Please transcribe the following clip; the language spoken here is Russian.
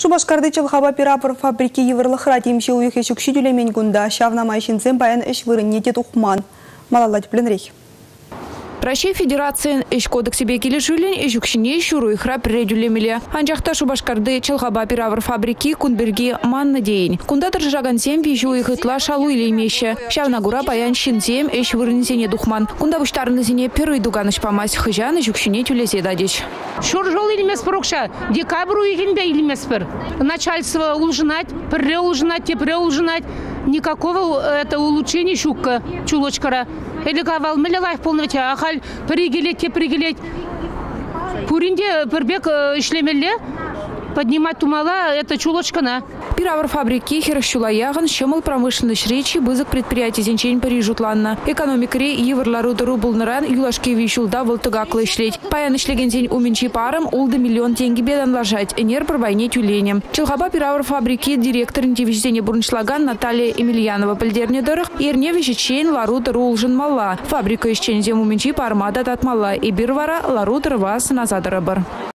Шубашкарды чылхаба оператор фабрики еврлықра темші уйық ешік шиділемен гунда шавна майшин баян эш вырын нетет ухман. Малалат білінрек. Россия Федерациян еш кодексебе келешулен ешукшіне шуруйхра предюлемеле. Анжақта Шубашкарды Челхаба пиравр фабрики Кунберги манны дейін. Кунда тұржыраган сем вижу ихытла шалу илеймеші. Шавнагура баян шинзем еш вырынзене духман. Кунда бұштарынызене пірі дуганыш памас хыжан ешукшіне тюлезе дадеш. Шур жол илмес бұрықша. Декабру егенбе илмес бір. Начальство ұлжынат, пірре ұлжынат, тепре ұлжынат. Никакого э, это улучшения шукка, чулочкара. Или кавал милелайф полновича, ахаль пригелеть, пригелеть. Пуринде пірбек э, ишлемелле, поднимать тумала, это чулочкана. Пиравыр фабрики хершулаягын шымыл промышленность речи бызык предприятий зенчен парижутланна. Экономикаре еврлару дыру булныран юлашке вишулда вылтыгаклы ишлеть. Паян ишлеген день уменчи парым улды миллион тенге бедан лажать. Энер пробайне тюленем. Челхаба пиравыр фабрики директор дивизионе бурншлаган Наталья Емельянова пельдерне дырых. Ерне вишечен лару дыру улжын мала. Фабрика ишчен зем уменчи пармада татмала. И бирвара лару дырвас назадыры бір.